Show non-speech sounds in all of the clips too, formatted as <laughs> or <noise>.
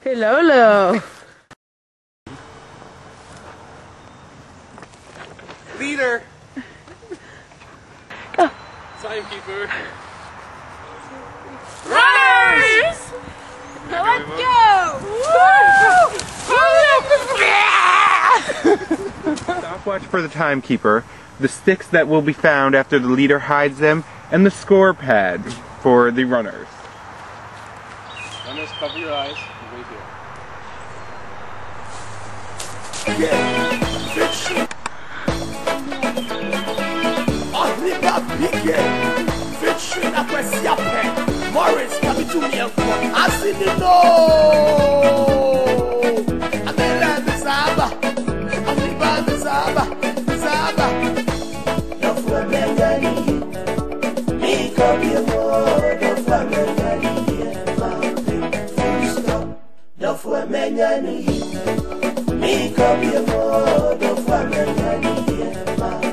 Hello, hello. Leader! Go. Timekeeper. Runners! Now let's go! <laughs> Stopwatch for the timekeeper, the sticks that will be found after the leader hides them, and the score pad for the runners. Runners, cover your eyes. And Wait here. Oliver Piquet, featuring Akwesi Apẹ, Morris Kabitumiẹfọ, Asinino, Dọ̀fù ẹ̀mẹ́yẹ nìyí, mi kọ́ bí mo, dọ̀fù ẹ̀mẹ́yẹ nìyí, máa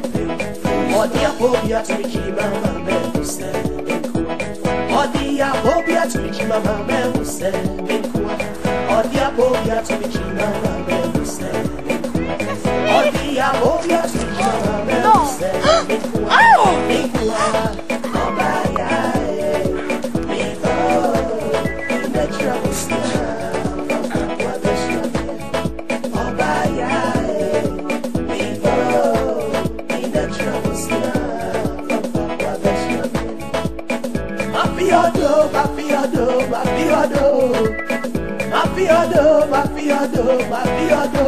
Mafiodo, mafiodo, mafiodo. Mafiodo, mafiodo, mafiodo.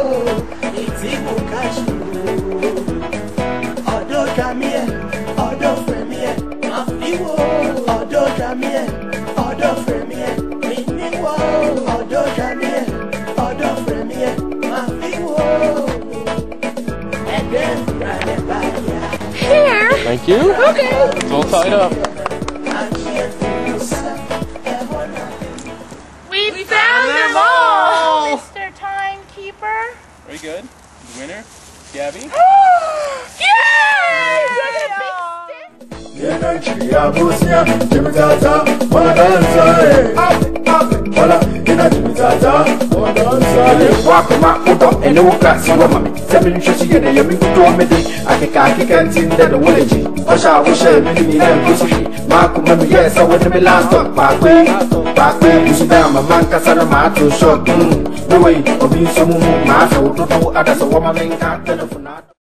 Iti mukashi. Odo kamie, odo fremie. Mafiwo, odo kamie, odo fremie. Miniwo, odo kamie, odo fremie. Mafiwo. And then, run it by ya. Here. Thank you. Okay. It's all tied up. Very good. The winner, Gabby. <gasps> Yay! Nigeria, Bosnia, Jimmy Tata, Madanza, Wala, Ina Jimmy Tata, Madanza. wakoma wodɔ ɛne wo kra si wɔ ma me sɛ menhwɛ so yɛ ne yɛ menkotoɔ mede akeka akeka nti ndɛ ne wo n'akyi ɔhyɛ a wohyɛ me no nyinaa so hwe maakoma meyɛɛ sɛ wode me lastɔ paakwe paakwe nso bɛn ama mankasa no maato mm. ne wei obi nso mu mu maahwɛ wo dodo ada sɛ wɔma menka telefona